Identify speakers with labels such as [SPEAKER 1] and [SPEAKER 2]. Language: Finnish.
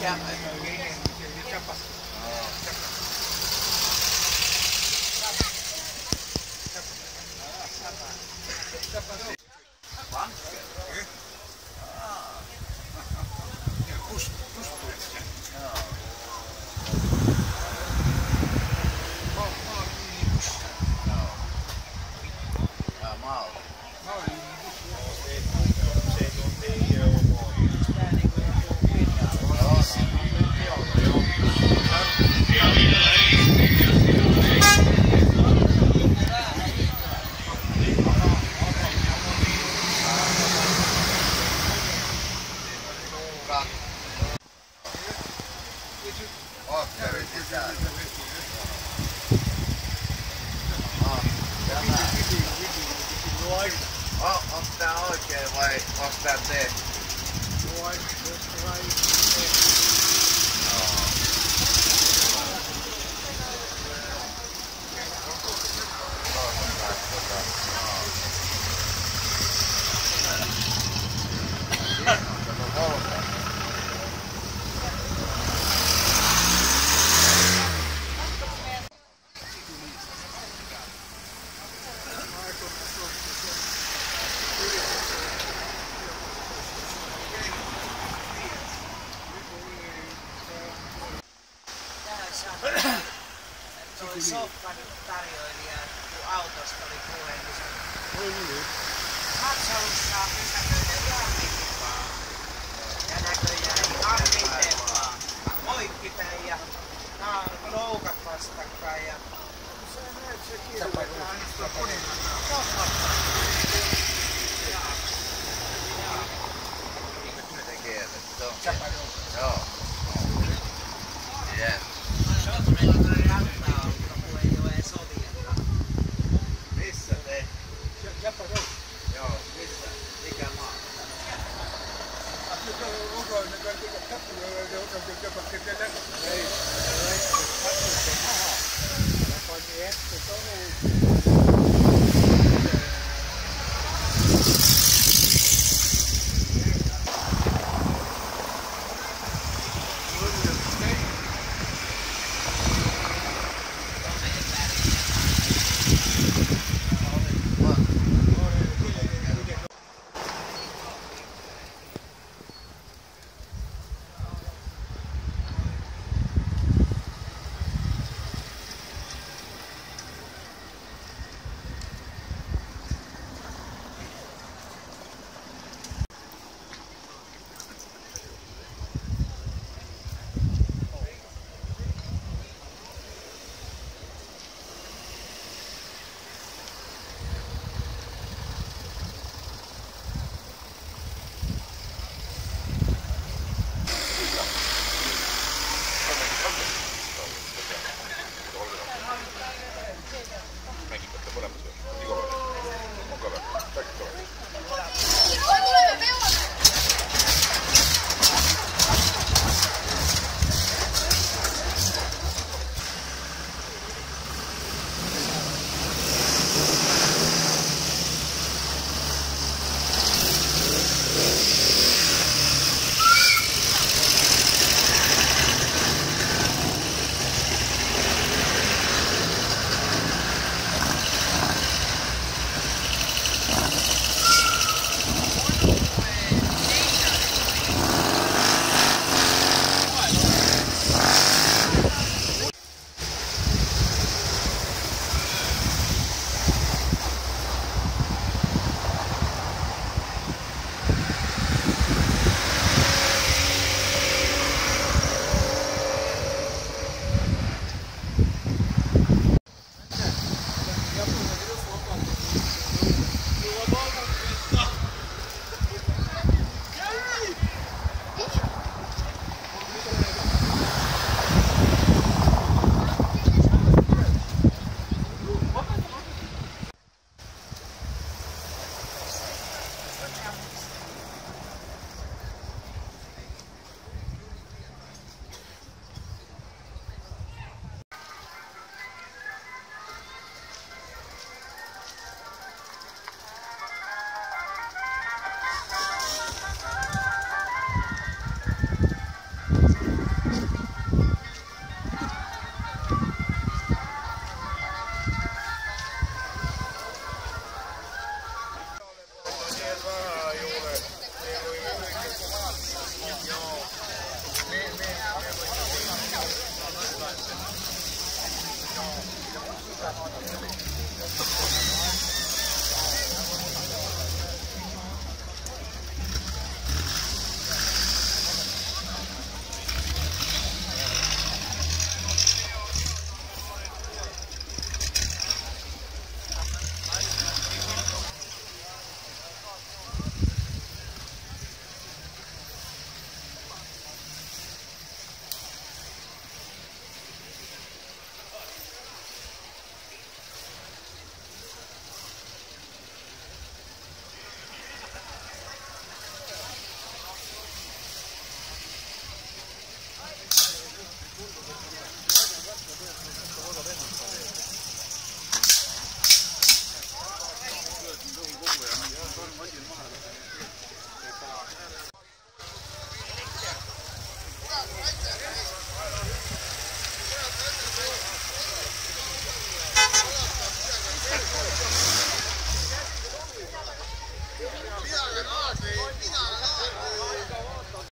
[SPEAKER 1] Chiapas. like. Oh,
[SPEAKER 2] I'm now okay, wait, what's that there? Like, just right there. Oli soppa tarjoilija, kun autosta oli puhe, niin se Matsaussa pysäköitä ihan mitään. Ja näköjään ihan miten vaan. Moikkipäin ja loukat vastakkain ja... Se näet se kirjoittaa. completo.